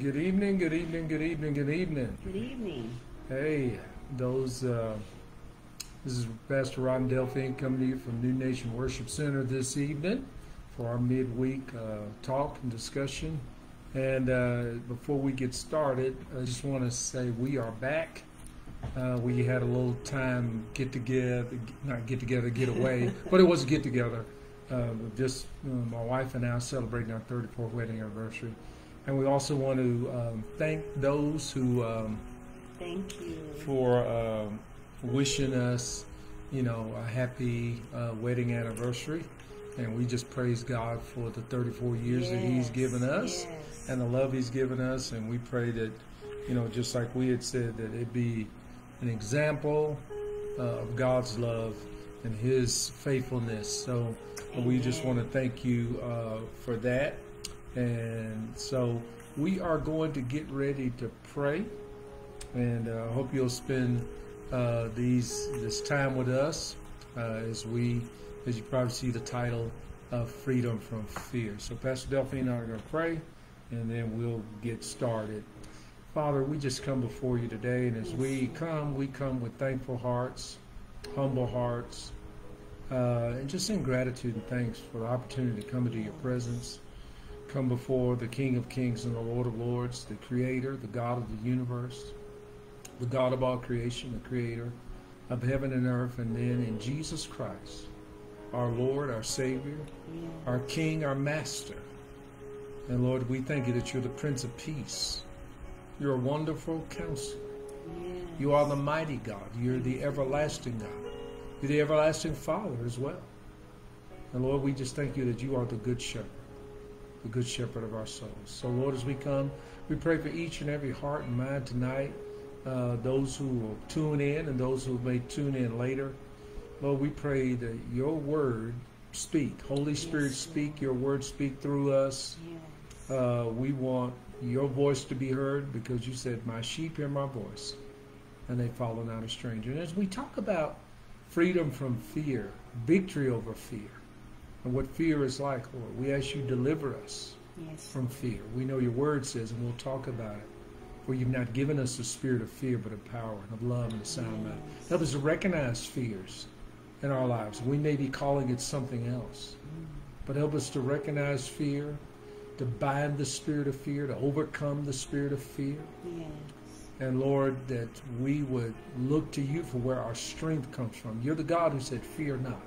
Good evening, good evening, good evening, good evening. Good evening. Hey, those, uh, this is Pastor Ron Delphine coming to you from New Nation Worship Center this evening for our midweek uh, talk and discussion. And uh, before we get started, I just want to say we are back. Uh, we had a little time get together, not get together, get away, but it was a get together. Uh, just uh, my wife and I celebrating our 34th wedding anniversary. And we also want to um, thank those who um, Thank you. for um, wishing us, you know, a happy uh, wedding anniversary. And we just praise God for the 34 years that He's given us yes. and the love He's given us. And we pray that, you know, just like we had said, that it be an example uh, of God's love and His faithfulness. So we just want to thank you uh, for that. And so we are going to get ready to pray and uh, I hope you'll spend uh, these this time with us uh, as we, as you probably see the title of Freedom from Fear. So Pastor Delphine and I are going to pray, and then we'll get started. Father, we just come before you today, and as we come, we come with thankful hearts, humble hearts, uh, and just in gratitude and thanks for the opportunity to come into your presence, come before the King of Kings and the Lord of Lords, the Creator, the God of the universe the God of all creation, the creator of heaven and earth, and then in Jesus Christ, our Lord, our Savior, our King, our Master. And Lord, we thank you that you're the Prince of Peace. You're a wonderful counselor. You are the mighty God. You're the everlasting God. You're the everlasting Father as well. And Lord, we just thank you that you are the good shepherd, the good shepherd of our souls. So, Lord, as we come, we pray for each and every heart and mind tonight, uh, those who will tune in and those who may tune in later. Lord, we pray that your word speak. Holy Spirit, Yes, speak. Your word speak through us. Yes. Uh, we want your voice to be heard because you said, My sheep hear my voice, and they follow not a stranger. And as we talk about freedom from fear, victory over fear, and what fear is like, Lord, we ask you deliver us Yes. from fear. We know your word says, and we'll talk about it. For you've not given us the spirit of fear, but of power and of love and a sound mind. Yes. Help us to recognize fears in our lives. We may be calling it something else, mm. but help us to recognize fear, to bind the spirit of fear, to overcome the spirit of fear. Yes. And Lord, that we would look to you for where our strength comes from. You're the God who said, Fear not,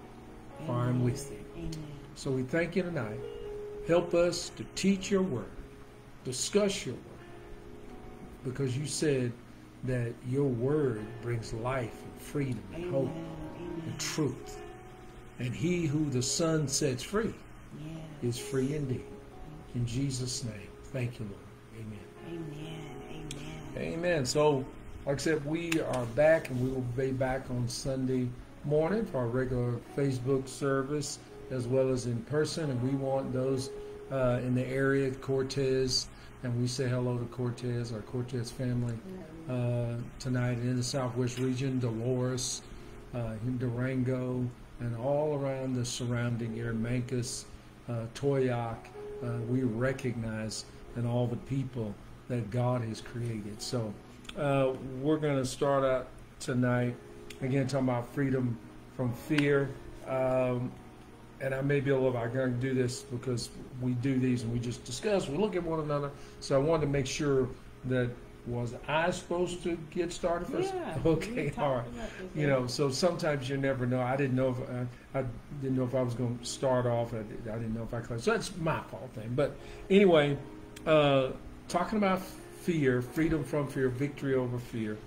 I am with thee. Amen. So we thank you tonight. Help us to teach your word, discuss your word, because you said that your word brings life and freedom and Amen. hope Amen. and truth. And he who the Son sets free is free indeed. In Jesus' name, thank you, Lord. Amen. Amen. Amen. Amen. So, like I said, we are back and we will be back on Sunday morning for our regular Facebook service as well as in person. And we want those uh, in the area, Cortez, and we say hello to Cortez, our Cortez family, uh, tonight and in the Southwest region, Dolores, uh, Durango, and all around the surrounding area, Mancos, uh, Towaoc. Uh, we recognize and all the people that God has created. So uh, we're going to start out tonight again talking about freedom from fear. Um, and I may be a little, I'm going to do this because we do these and we just discuss, we look at one another. So I wanted to make sure that was I supposed to get started first? Yeah. Okay, all right. You know, so sometimes you never know. I didn't know if uh, I didn't know if I was going to start off. I, did, I didn't know if I could. So that's my fault thing. But anyway, uh, talking about fear, freedom from fear, victory over fear.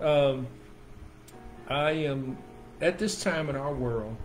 Um, I am at this time in our world,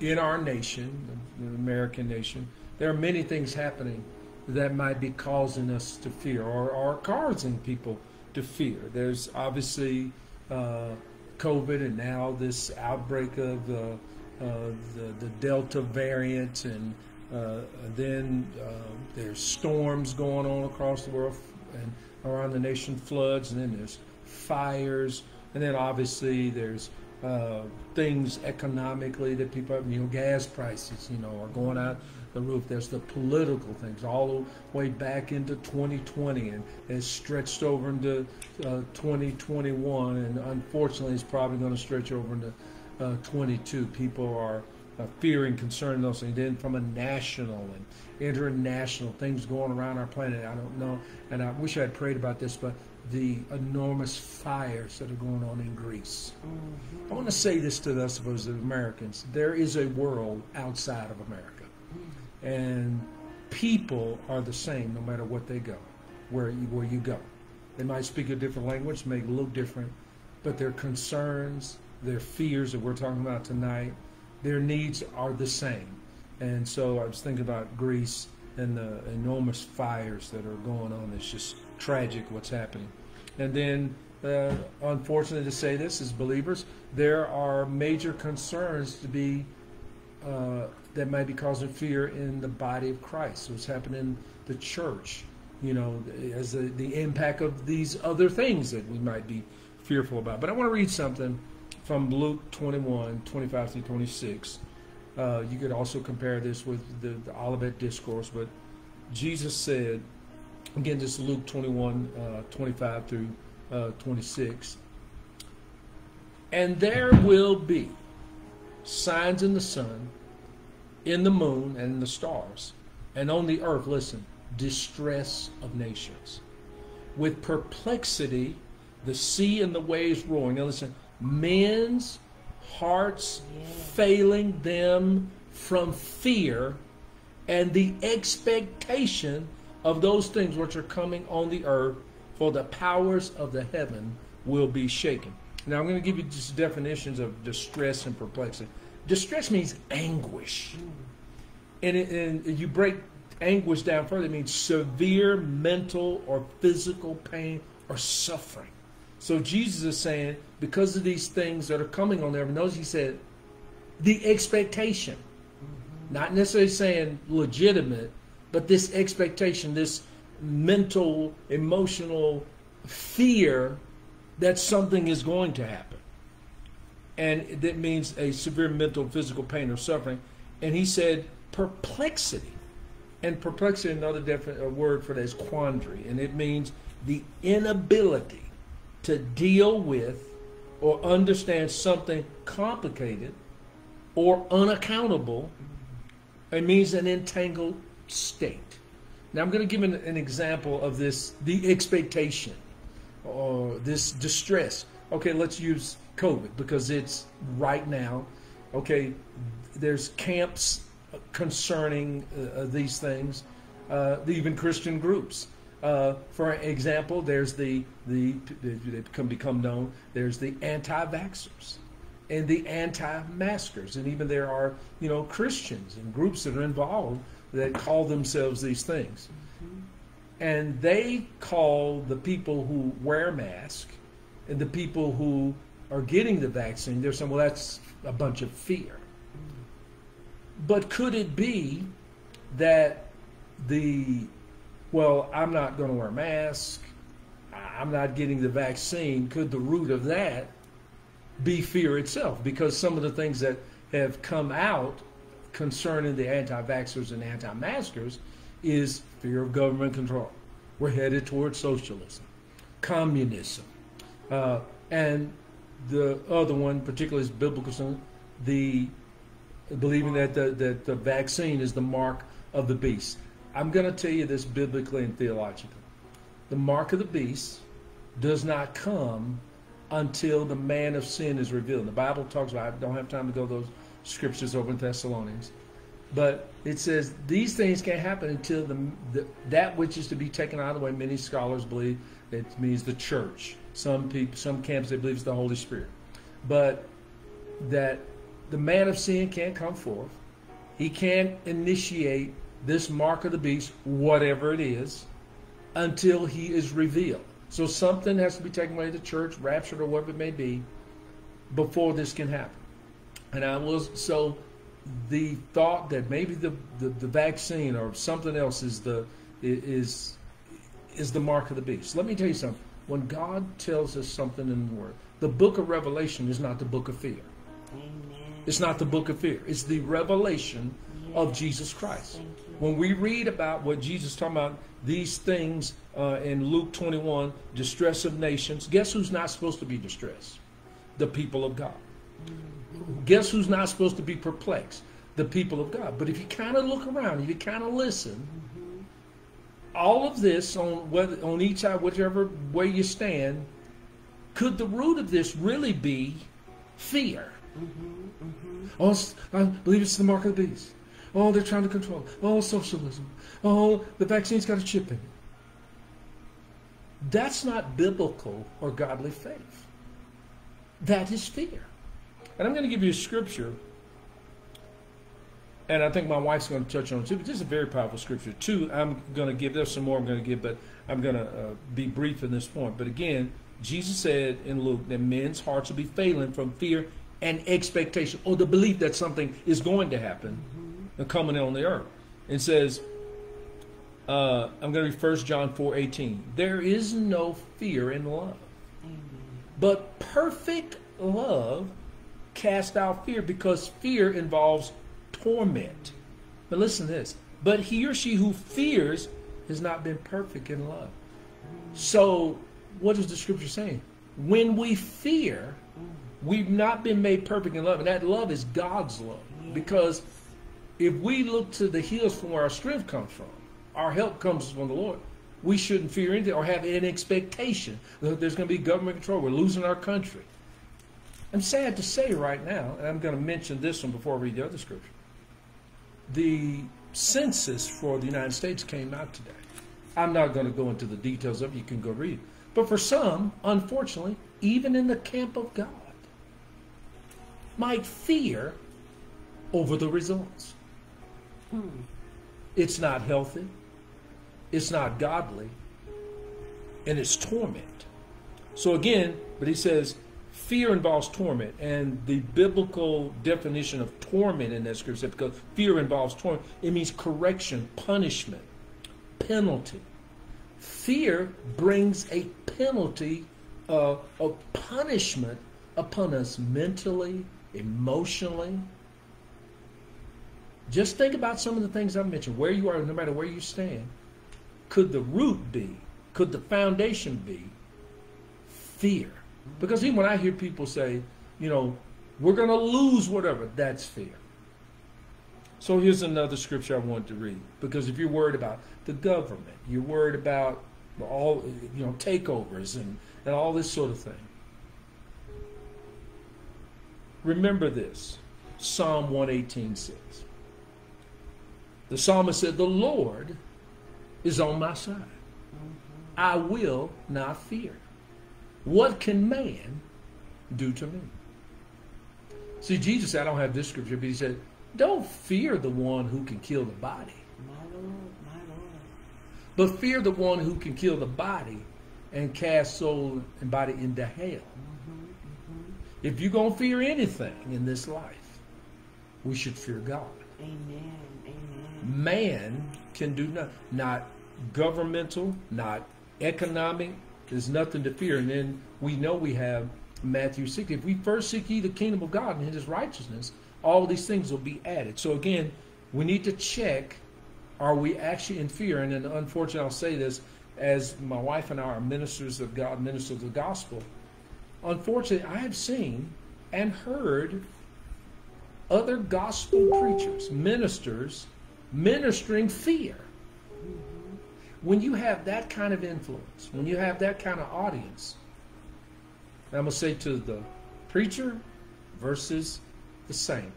in our nation, the American nation. There are many things happening that might be causing us to fear, or, are causing people to fear. There's obviously uh, COVID, and now this outbreak of the uh, the, the Delta variant, and uh, then uh, there's storms going on across the world and around the nation, floods, and then there's fires, and then obviously there's uh, things economically that people have, you know, gas prices, you know, are going out the roof. There's the political things all the way back into 2020 and it's stretched over into uh, 2021. And unfortunately, it's probably going to stretch over into uh, 22. People are uh, fearing, concerning those things. Then from a national and international things going around our planet, I don't know. And I wish I had prayed about this, but the enormous fires that are going on in Greece. Mm-hmm. I want to say this to us as Americans. There is a world outside of America. Mm-hmm. And people are the same no matter what they go, where you, where you go. They might speak a different language, may look different, but their concerns, their fears that we're talking about tonight, their needs are the same. And so I was thinking about Greece and the enormous fires that are going on. It's just tragic what's happening. And then, uh, unfortunately to say this, as believers, there are major concerns to be uh, that might be causing fear in the body of Christ. What's happening in the church, you know, as the, the impact of these other things that we might be fearful about. But I want to read something from Luke 21, 25 through 26. Uh, you could also compare this with the, the Olivet Discourse, but Jesus said, again, this is Luke 21, uh, 25 through uh, 26. And there will be signs in the sun, in the moon, and in the stars, and on the earth, listen, distress of nations. With perplexity, the sea and the waves roaring. Now, listen, men's hearts yeah. failing them from fear and the expectation of those things which are coming on the earth, for the powers of the heaven will be shaken. Now, I'm going to give you just definitions of distress and perplexity. Distress means anguish. And, it, and you break anguish down further, it means severe mental or physical pain or suffering. So Jesus is saying, because of these things that are coming on there, notice he said, the expectation. Not necessarily saying legitimate, but this expectation, this mental, emotional fear that something is going to happen. And that means a severe mental, physical pain or suffering. And he said perplexity. And perplexity, another definite uh, word for that is quandary. And it means the inability to deal with or understand something complicated or unaccountable. It means an entangled state. Now I'm going to give an, an example of this, the expectation or this distress. Okay, let's use COVID because it's right now. Okay, there's camps concerning uh, these things, uh, even Christian groups. Uh, for example, there's the the they can become known. There's the anti-vaxxers and the anti-maskers, and even there are you know Christians and groups that are involved that call themselves these things, mm-hmm. and they call the people who wear masks and the people who are getting the vaccine. They're saying, well, that's a bunch of fear. Mm-hmm. But could it be that the well, I'm not going to wear a mask, I'm not getting the vaccine, could the root of that be fear itself? Because some of the things that have come out concerning the anti vaxxers and anti maskers is fear of government control. We're headed towards socialism, communism. Uh, and the other one, particularly is biblical, the believing that the, that the vaccine is the mark of the beast. I'm going to tell you this biblically and theologically. The mark of the beast does not come until the man of sin is revealed. The Bible talks about, I don't have time to go those scriptures over in Thessalonians, but it says these things can't happen until the, the, that which is to be taken out of the way. Many scholars believe it means the church. Some people, some camps, they believe it's the Holy Spirit. But that the man of sin can't come forth. He can't initiate this mark of the beast, whatever it is, until he is revealed. So something has to be taken away, the church, raptured or whatever it may be, before this can happen. And I was so the thought that maybe the, the, the vaccine or something else is the is is the mark of the beast. Let me tell you something. When God tells us something in the Word, the book of Revelation is not the book of fear. Amen. It's not the book of fear. It's the revelation of Jesus Christ. When we read about what Jesus is talking about, these things uh, in Luke 21, distress of nations, guess who's not supposed to be distressed? The people of God. Guess who's not supposed to be perplexed? The people of God. But if you kind of look around, if you kind of listen, all of this on whether on each side, whichever way you stand, could the root of this really be fear? Mm-hmm, mm-hmm. Oh, I believe it's the mark of the beast. Oh, they're trying to control. Oh, socialism. Oh, the vaccine's got a chip in it. That's not biblical or godly faith. That is fear. And I'm going to give you a scripture, and I think my wife's going to touch on it too, but this is a very powerful scripture. Two, I'm going to give, there's some more I'm going to give, but I'm going to uh, be brief in this point. But again, Jesus said in Luke that men's hearts will be failing from fear and expectation, or the belief that something is going to happen mm-hmm. coming on the earth. It says, uh, I'm going to read 1 John 4 18. There is no fear in love, Amen. but perfect love cast out fear because fear involves torment. But listen to this. But he or she who fears has not been perfect in love. So, what is the scripture saying? When we fear, we've not been made perfect in love. And that love is God's love. Because if we look to the hills from where our strength comes from, our help comes from the Lord. We shouldn't fear anything or have an expectation that there's going to be government control. We're losing our country. I'm sad to say right now, and I'm going to mention this one before I read the other scripture. The census for the United States came out today. I'm not going to go into the details of it. You can go read it. But for some, unfortunately, even in the camp of God, might fear over the results. Hmm. It's not healthy. It's not godly. And it's torment. So again, but he says, fear involves torment, and the biblical definition of torment in that scripture, because fear involves torment, it means correction, punishment, penalty. Fear brings a penalty uh, of punishment upon us mentally, emotionally. Just think about some of the things I've mentioned, where you are, no matter where you stand. Could the root be, could the foundation be fear? Because even when I hear people say, you know, we're going to lose whatever, that's fear. So here's another scripture I want to read. Because if you're worried about the government, you're worried about all, you know, takeovers and, and all this sort of thing. Remember this Psalm 118 says. The psalmist said, The Lord is on my side. I will not fear. What can man do to me? See, Jesus I don't have this scripture, but he said, Don't fear the one who can kill the body. My Lord, my Lord. But fear the one who can kill the body and cast soul and body into hell. Mm-hmm, mm-hmm. If you're going to fear anything in this life, we should fear God. Amen. Amen. Man can do nothing. Not governmental, not economic, there's nothing to fear. And then we know we have Matthew 6. If we first seek ye the kingdom of God and his righteousness, all these things will be added. So again, we need to check are we actually in fear? And then unfortunately, I'll say this as my wife and I are ministers of God, ministers of the gospel. Unfortunately, I have seen and heard other gospel preachers, ministers, ministering fear when you have that kind of influence, when you have that kind of audience, I'm going to say to the preacher versus the saint.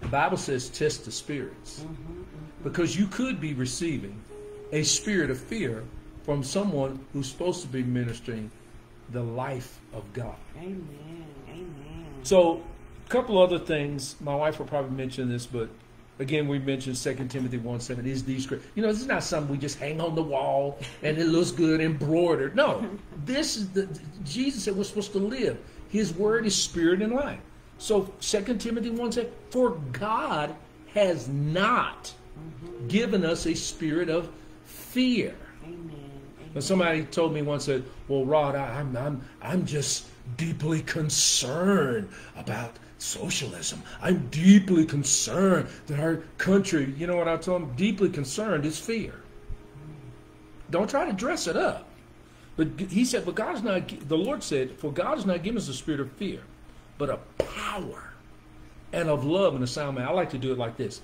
The Bible says test the spirits. Mm-hmm, mm-hmm. Because you could be receiving a spirit of fear from someone who's supposed to be ministering the life of God. Amen. Amen. So, a couple other things. My wife will probably mention this, but Again, we mentioned 2 Timothy 1 7 is these You know, this is not something we just hang on the wall and it looks good embroidered. No, this is the Jesus said we're supposed to live. His word is spirit and life. So 2 Timothy 1 said, For God has not mm-hmm. given us a spirit of fear. Amen. But somebody told me once that, well, Rod, I, I'm, I'm, I'm just deeply concerned about socialism. I'm deeply concerned that our country, you know what I told him? Deeply concerned is fear. Don't try to dress it up. But he said, but God is not, the Lord said, for God has not given us a spirit of fear, but a power and of love and a sound mind. I like to do it like this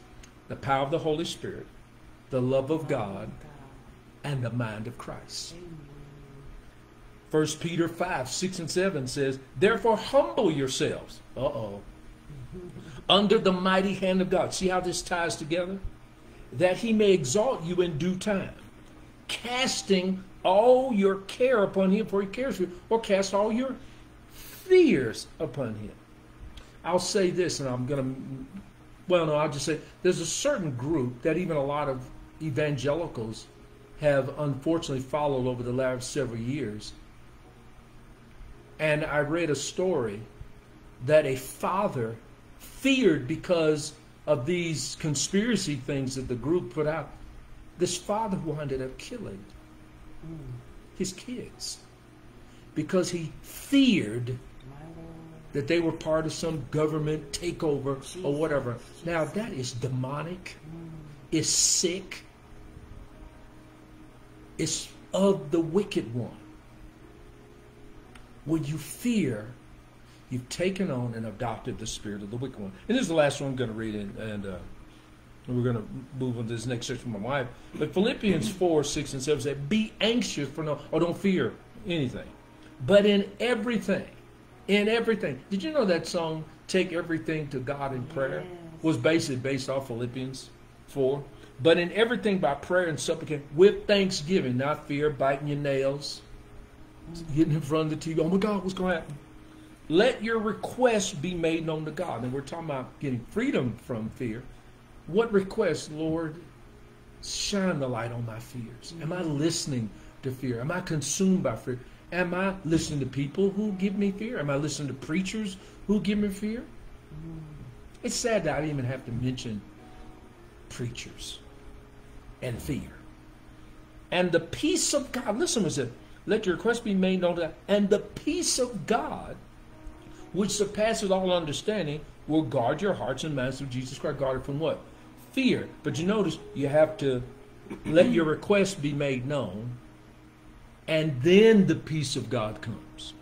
the power of the Holy Spirit, the love of God, and the mind of Christ. First Peter 5, 6 and 7 says, Therefore humble yourselves. Uh-oh. Under the mighty hand of God. See how this ties together? That he may exalt you in due time. Casting all your care upon him, for he cares for you, or cast all your fears upon him. I'll say this, and I'm going to, well, no, I'll just say there's a certain group that even a lot of evangelicals have unfortunately followed over the last several years. And I read a story that a father feared because of these conspiracy things that the group put out. This father wound up killing his kids because he feared that they were part of some government takeover or whatever. Now that is demonic. It's sick. It's of the wicked one. When you fear, you've taken on and adopted the spirit of the wicked one. And this is the last one I'm going to read, and, and uh, we're going to move on to this next section with my wife. But Philippians 4, 6, and 7 say, Be anxious for no, or don't fear anything, but in everything, in everything. Did you know that song, Take Everything to God in Prayer, Yes. was basically based off Philippians 4? But in everything by prayer and supplication with thanksgiving, not fear, biting your nails, getting in front of the TV. Oh my God, what's going to happen? Let your requests be made known to God. And we're talking about getting freedom from fear. What request, Lord? Shine the light on my fears. Am I listening to fear? Am I consumed by fear? Am I listening to people who give me fear? Am I listening to preachers who give me fear? It's sad that I didn't even have to mention preachers and fear. And the peace of God, listen to this. Let your request be made known to God. And the peace of God, which surpasses all understanding, will guard your hearts and minds through Jesus Christ. Guarded from what? Fear. But you notice you have to let your request be made known, and then the peace of God comes.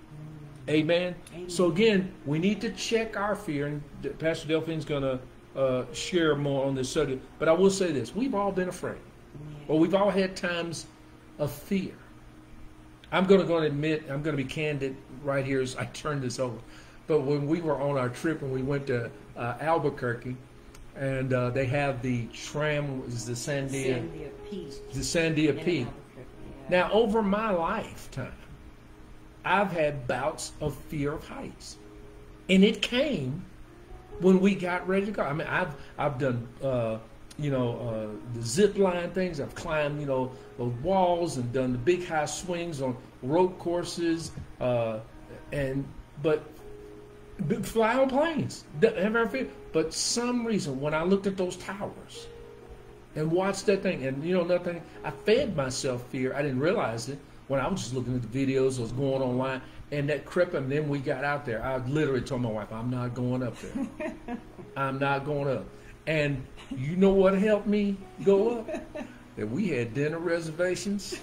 Amen. Amen. So again, we need to check our fear, and Pastor Delphine's going to uh, share more on this subject. But I will say this: we've all been afraid, or we've all had times of fear. I'm going to go and admit, I'm going to be candid right here as I turn this over. But when we were on our trip and we went to uh, Albuquerque, and uh, they have the tram, is the Sandia, Sandia Peak. the Sandia Peak. Yeah. Now, over my lifetime, I've had bouts of fear of heights, and it came when we got ready to go. I mean, I've I've done uh, you know uh, the zip line things. I've climbed you know those walls and done the big high swings on rope courses, uh, and but fly on planes. Have ever fear? But some reason when I looked at those towers and watched that thing. And you know, nothing, I fed myself fear. I didn't realize it when I was just looking at the videos, I was going online, and that crept. And then we got out there. I literally told my wife, "I'm not going up there. I'm not going up." And you know what helped me go up? That we had dinner reservations.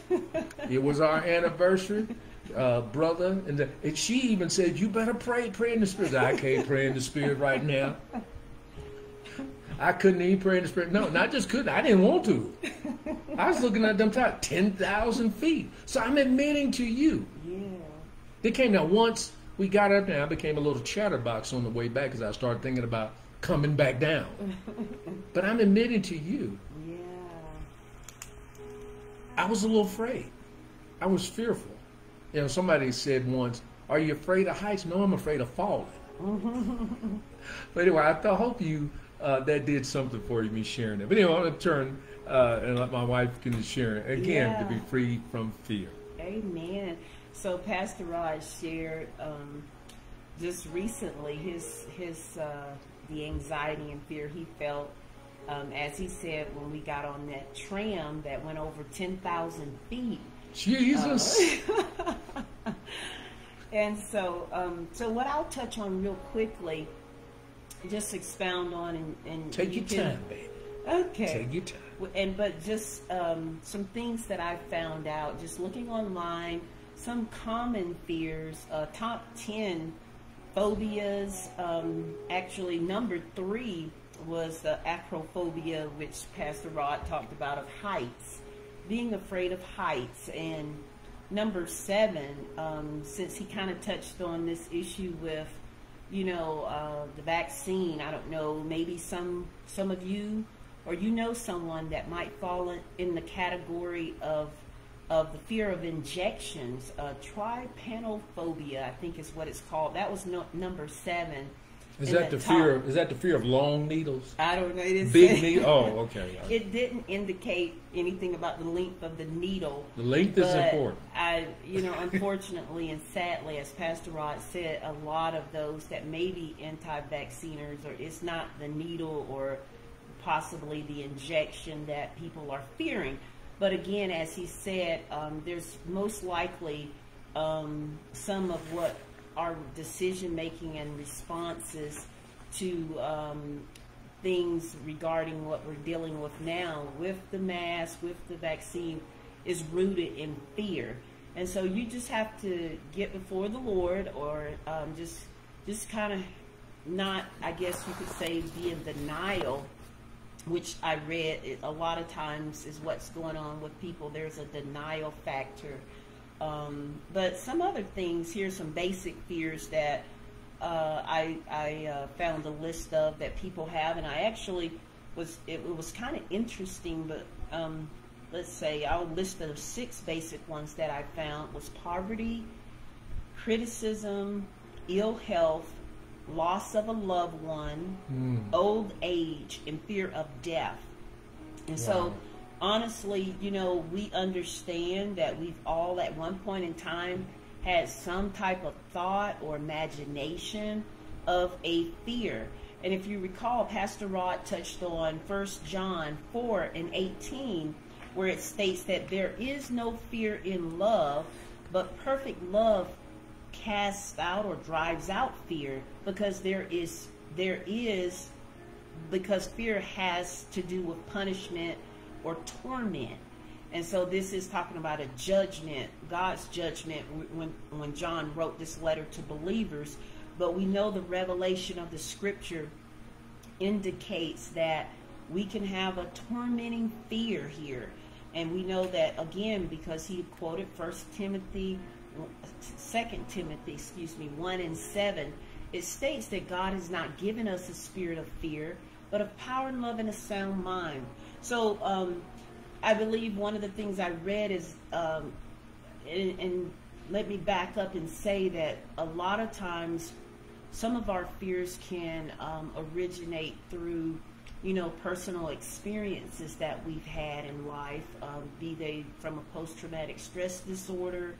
It was our anniversary. Uh, brother, and, the, and she even said, "You better pray, pray in the spirit." I can't pray in the spirit right now. I couldn't even pray in the spirit. No, not just couldn't. I didn't want to. I was looking at them top ten thousand feet. So I'm admitting to you, Yeah. they came down once. We got up there. I became a little chatterbox on the way back because I started thinking about coming back down. But I'm admitting to you, Yeah. I was a little afraid. I was fearful. You know, somebody said once, "Are you afraid of heights?" No, I'm afraid of falling. but anyway, I th- hope you uh, that did something for you, me sharing it. But anyway, I'm going to turn uh, and let my wife can share it again to be free from fear. Amen. So Pastor Rod shared um, just recently his his uh, the anxiety and fear he felt um, as he said when we got on that tram that went over ten thousand feet. Jesus. And so, um, so what I'll touch on real quickly just expound on and, and Take you your can- time, baby. Okay. Take your time. And but just um, some things that I found out just looking online, some common fears, uh, top ten phobias. Um, actually, number three was the acrophobia, which Pastor Rod talked about of heights, being afraid of heights, and number seven, um, since he kind of touched on this issue with you know, uh, the vaccine. I don't know. Maybe some some of you, or you know someone that might fall in, in the category of of the fear of injections. Uh, trypanophobia, I think, is what it's called. That was no, number seven. Is that the top. fear? Of, is that the fear of long needles? I don't know. It didn't Big needle. Oh, okay. It didn't indicate anything about the length of the needle. The length is important. I, you know, unfortunately and sadly, as Pastor Rod said, a lot of those that may be anti-vacciners, or it's not the needle or possibly the injection that people are fearing. But again, as he said, um, there's most likely um, some of what our decision making and responses to um, things regarding what we're dealing with now with the mask, with the vaccine, is rooted in fear. And so you just have to get before the Lord, or um, just just kind of not, I guess you could say, be in denial which I read a lot of times is what's going on with people. There's a denial factor. Um, but some other things, here's some basic fears that uh, I, I uh, found a list of that people have, and I actually was, it, it was kind of interesting, but um, let's say our list of six basic ones that I found was poverty, criticism, ill health, loss of a loved one, Mm. old age, and fear of death. And so, honestly, you know, we understand that we've all at one point in time had some type of thought or imagination of a fear. And if you recall, Pastor Rod touched on 1 John 4 and 18, where it states that there is no fear in love, but perfect love casts out or drives out fear because there is there is because fear has to do with punishment or torment. And so this is talking about a judgment, God's judgment when when John wrote this letter to believers, but we know the revelation of the scripture indicates that we can have a tormenting fear here. And we know that again because he quoted First Timothy, Second Timothy, excuse me, one and seven. It states that God has not given us a spirit of fear, but of power and love and a sound mind. So um, I believe one of the things I read is, um, and, and let me back up and say that a lot of times some of our fears can um, originate through you know personal experiences that we've had in life um, be they from a post-traumatic stress disorder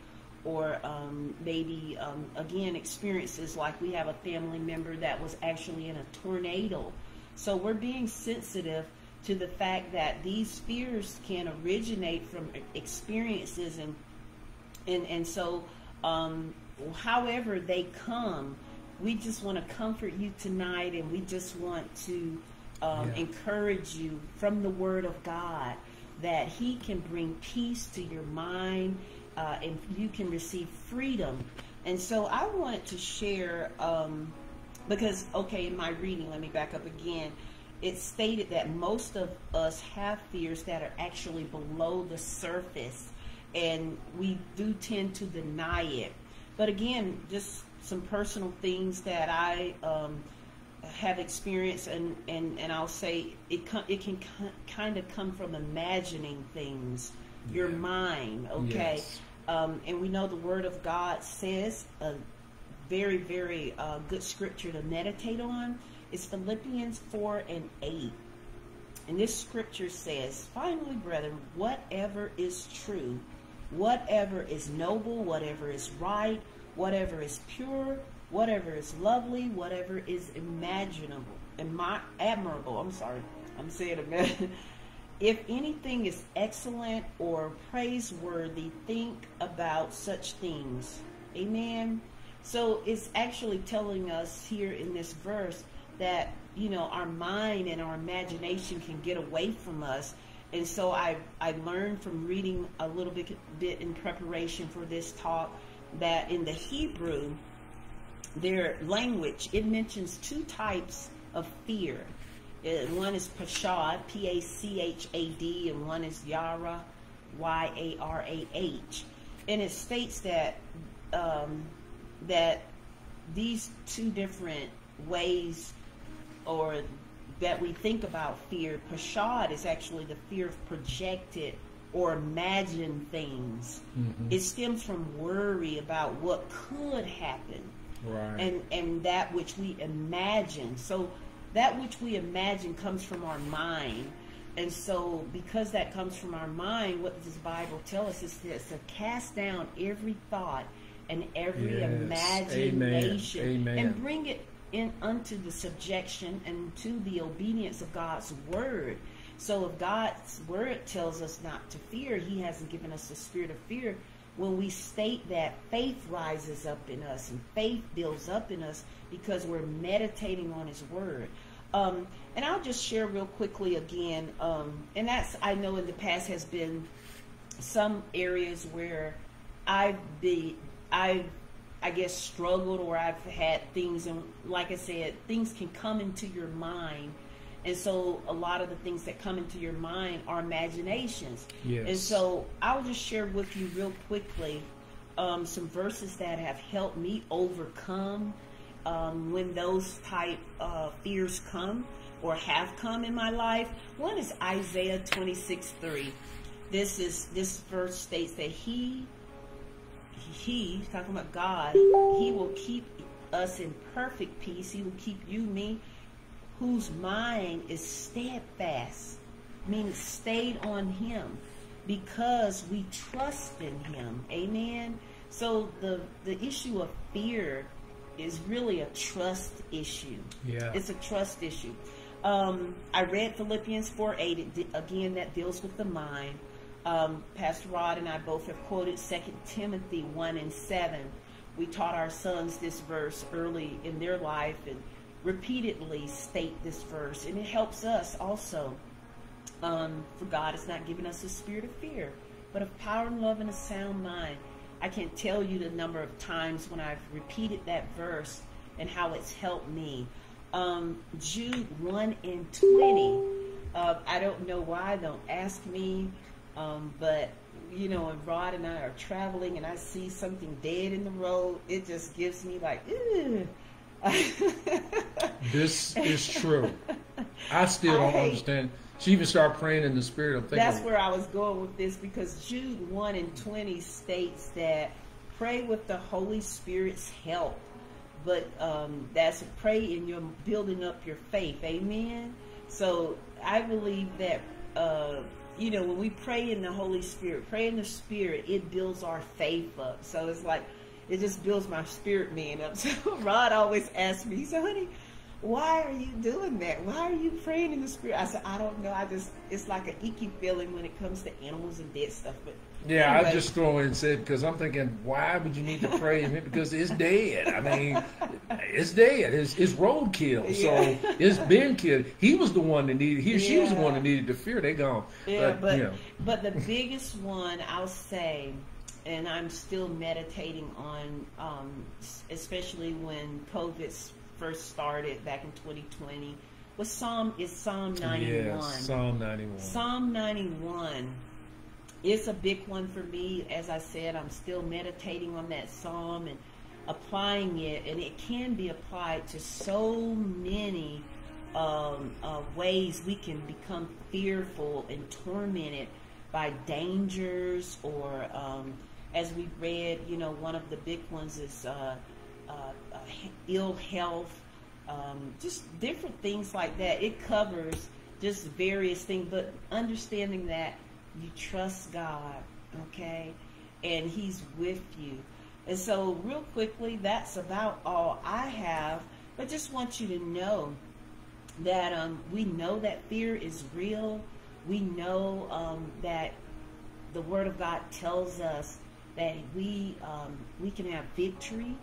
or um, maybe um, again experiences like we have a family member that was actually in a tornado so we're being sensitive to the fact that these fears can originate from experiences and and and so um, however they come we just want to comfort you tonight and we just want to um, Yeah. encourage you from the word of god that he can bring peace to your mind uh, and you can receive freedom. And so i wanted to share um, because okay in my reading let me back up again. It stated that most of us have fears that are actually below the surface and we do tend to deny it. But again just some personal things that i um, have experienced and, and, and i'll say it, it can kind of come from imagining things your Yeah. mind okay Yes. um, and we know the word of god says a very very uh, good scripture to meditate on is philippians 4 and 8 and this scripture says, finally, brethren, whatever is true, whatever is noble, whatever is right, whatever is pure, whatever is lovely, whatever is imaginable, ima- admirable, I'm sorry, I'm saying If anything is excellent or praiseworthy, think about such things. Amen. So it's actually telling us here in this verse that you know our mind and our imagination can get away from us. And so I I learned from reading a little bit bit in preparation for this talk that in the Hebrew, their language it mentions two types of fear. One is pashad, P A C H A D, and one is yara, Y A R A H, and it states that um, that these two different ways or that we think about fear. Pashad is actually the fear of projected or imagined things. Mm-hmm. It stems from worry about what could happen. Right. And and that which we imagine. So that which we imagine comes from our mind. And so because that comes from our mind, what does the Bible tell us is this to cast down every thought and every yes. imagination Amen. Amen. and bring it in unto the subjection and to the obedience of God's word. So if God's word tells us not to fear, he hasn't given us the spirit of fear. When we state that, faith rises up in us and faith builds up in us because we're meditating on his word. Um, and I'll just share real quickly again, um, and that's, I know in the past has been some areas where I've been, I've I guess struggled or I've had things and like I said, things can come into your mind. And so a lot of the things that come into your mind are imaginations. Yes. And so I'll just share with you real quickly um, some verses that have helped me overcome um, when those type uh, fears come or have come in my life. One is Isaiah 26, 3. This is this verse states that he he, talking about God, he will keep us in perfect peace. He will keep you, me, whose mind is steadfast, meaning stayed on him because we trust in him. Amen. So the the issue of fear is really a trust issue. Yeah. It's a trust issue. Um, I read Philippians 4 8, again, that deals with the mind. Um, Pastor Rod and I both have quoted 2 Timothy 1 and 7. We taught our sons this verse early in their life and repeatedly state this verse. And it helps us also. Um, for God has not given us a spirit of fear, but of power and love and a sound mind. I can't tell you the number of times when I've repeated that verse and how it's helped me. Um, Jude 1 and 20. Uh, I don't know why. Don't ask me. Um, but you know, and Rod and I are traveling, and I see something dead in the road, it just gives me like, this is true. I still don't I understand. She even started praying in the spirit of thinking. That's where I was going with this because Jude 1 and 20 states that pray with the Holy Spirit's help. But um, that's a pray in your building up your faith. Amen. So I believe that uh, you know, when we pray in the Holy Spirit, pray in the Spirit, it builds our faith up. So it's like, it just builds my spirit man up. So Rod always asks me, he said, honey, why are you doing that? Why are you praying in the spirit? I said, I don't know. I just, it's like an icky feeling when it comes to animals and dead stuff. But yeah, anyway. I just throw in and said because I'm thinking, why would you need to pray in it? Because it's dead. I mean, it's dead. It's, it's roadkill. Yeah. So it's been killed. He was the one that needed. He yeah. she was the one that needed to fear. They gone. Yeah, but but, you know. but the biggest one I'll say, and I'm still meditating on, um, especially when COVID first started back in 2020, was Psalm is Psalm 91. Yes, Psalm 91. Psalm 91 it's a big one for me. As I said, I'm still meditating on that psalm and applying it, and it can be applied to so many um, uh, ways we can become fearful and tormented by dangers, or um, as we read, you know, one of the big ones is uh, uh, uh ill health, um, just different things like that. It covers just various things, but understanding that you trust God, okay? And He's with you. And so, real quickly, that's about all I have. But just want you to know that um, we know that fear is real. We know um, that the Word of God tells us that we um, we can have victory,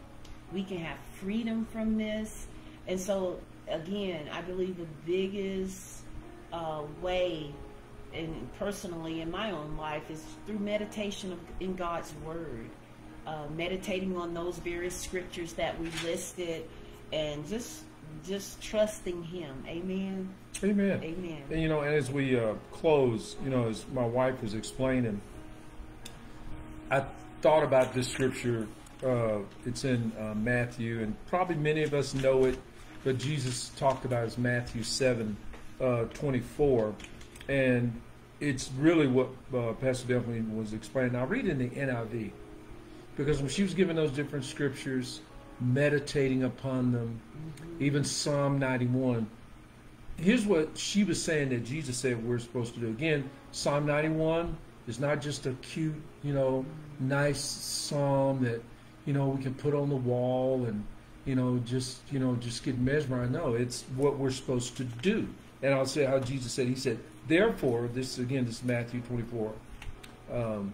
we can have freedom from this, and so again, I believe the biggest uh, way, and personally in my own life, is through meditation of, in God's Word. Uh, meditating on those various scriptures that we listed, and just just trusting Him. Amen. Amen. Amen. And you know, and as we uh, close, you know, as my wife was explaining, I thought about this scripture. Uh, it's in uh, Matthew, and probably many of us know it, but Jesus talked about it as Matthew 7 uh, 24. And it's really what uh, Pastor Delphine was explaining. I'll read in the NIV because when she was giving those different scriptures, meditating upon them, mm-hmm. even Psalm 91, here's what she was saying that Jesus said we're supposed to do. Again, Psalm 91 is not just a cute, you know, nice psalm that, you know, we can put on the wall and, you know, just, you know, just get mesmerized. No, it's what we're supposed to do. And I'll say how Jesus said, He said, therefore, this again, this is Matthew 24. Um,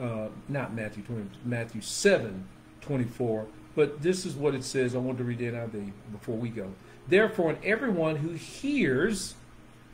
uh, not Matthew 20, Matthew 7, 24. But this is what it says. I want to read it out before we go. Therefore, and everyone who hears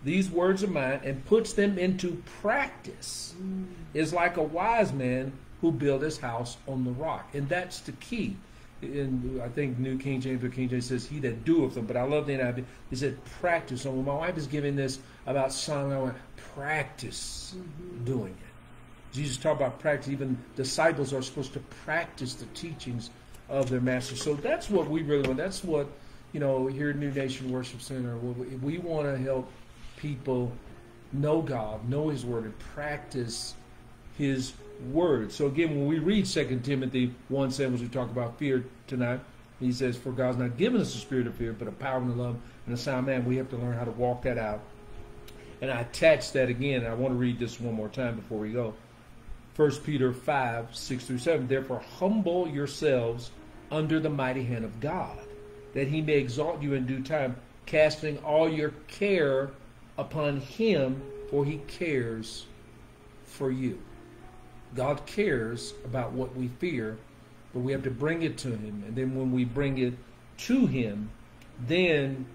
these words of mine and puts them into practice mm. is like a wise man who built his house on the rock. And that's the key. And I think New King James or King James says, He that doeth them. But I love the NIV. He said, practice. So when my wife is giving this about song, I went, practice mm-hmm. doing it. Jesus talked about practice. Even disciples are supposed to practice the teachings of their master. So that's what we really want. That's what you know, here at New Nation Worship Center, we, we want to help people know God, know His Word, and practice His Word. So again, when we read 2 Timothy 1 7, as we talk about fear tonight, he says, For God's not given us a spirit of fear, but a power and a love and a sound man. We have to learn how to walk that out. And I attach that again, I want to read this one more time before we go. 1 Peter 5, 6 through 7. Therefore, humble yourselves under the mighty hand of God that he may exalt you in due time, casting all your care upon him, for he cares for you. God cares about what we fear, but we have to bring it to him. And then when we bring it to him, then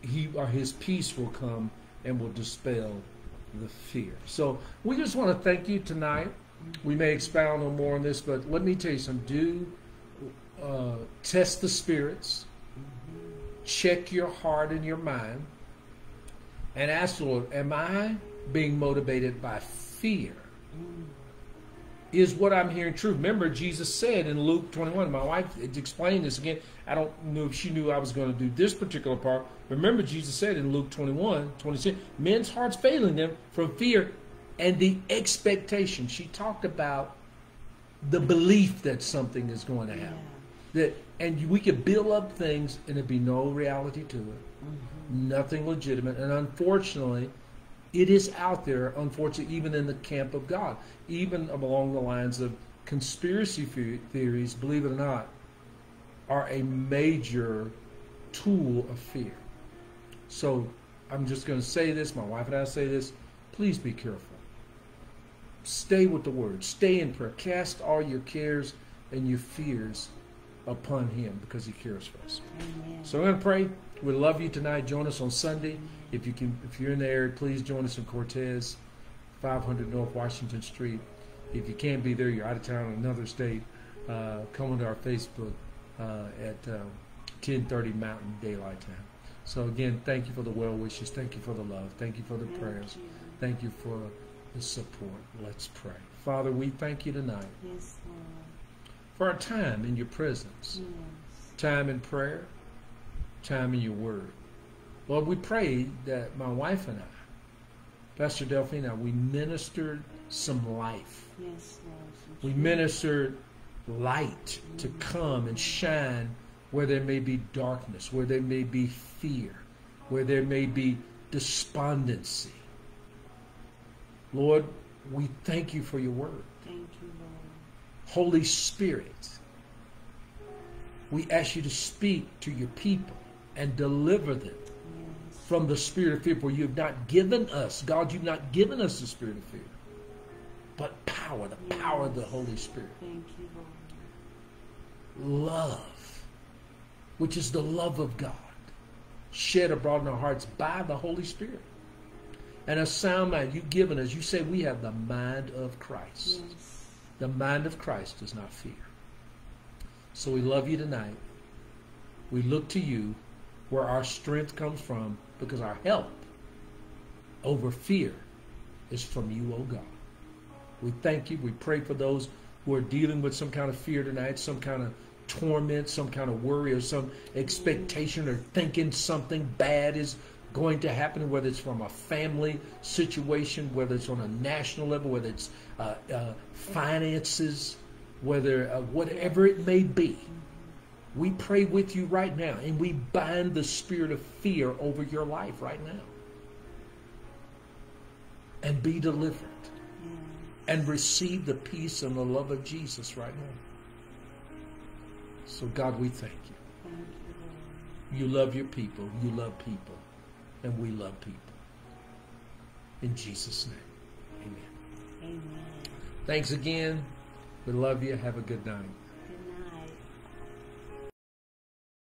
he or his peace will come and will dispel the fear. So we just want to thank you tonight. We may expound on more on this, but let me tell you some. Do uh, test the spirits check your heart and your mind and ask the Lord, Am I being motivated by fear? Is what I'm hearing true? Remember, Jesus said in Luke 21, my wife explained this again. I don't know if she knew I was going to do this particular part. Remember, Jesus said in Luke 21, 26, men's hearts failing them from fear and the expectation. She talked about the belief that something is going to happen. Yeah. That and we could build up things and there'd be no reality to it, mm-hmm. nothing legitimate. And unfortunately, it is out there, unfortunately, even in the camp of God, even along the lines of conspiracy theories, believe it or not, are a major tool of fear. So I'm just going to say this, my wife and I say this, please be careful. Stay with the word, stay in prayer, cast all your cares and your fears upon him because he cares for us. Amen. So I'm going to pray. We love you tonight. Join us on Sunday. If you can, if you're in the area, please join us in Cortez, 500 North Washington Street. If you can't be there, you're out of town in another state. Uh, come onto our Facebook uh, at 10:30 uh, Mountain Daylight Time. So again, thank you for the well wishes. Thank you for the love. Thank you for the prayers. Thank you for the support. Let's pray. Father, we thank you tonight. Yes, for our time in your presence, yes. time in prayer, time in your word. Lord, we pray that my wife and I, Pastor Delphina, we ministered some life. Yes, Lord. We ministered light mm-hmm. to come and shine where there may be darkness, where there may be fear, where there may be despondency. Lord, we thank you for your word. Thank you, Lord. Holy Spirit, we ask you to speak to your people and deliver them yes. from the spirit of fear. For you have not given us, God, you've not given us the spirit of fear, but power, the yes. power of the Holy Spirit. Thank you, Lord. Love, which is the love of God. shed abroad in our hearts by the Holy Spirit. And a sound mind you've given us. You say we have the mind of Christ. Yes. The mind of Christ does not fear. So we love you tonight. We look to you where our strength comes from because our help over fear is from you, O God. We thank you. We pray for those who are dealing with some kind of fear tonight, some kind of torment, some kind of worry, or some expectation, or thinking something bad is going to happen, whether it's from a family situation, whether it's on a national level, whether it's uh, uh, finances, whether uh, whatever it may be. We pray with you right now, and we bind the spirit of fear over your life right now. And be delivered and receive the peace and the love of Jesus right now. So, God, we thank you. You, love your people, you love people, and we love people. In Jesus' name, amen. Amen. Thanks again. We love you. Have a good night.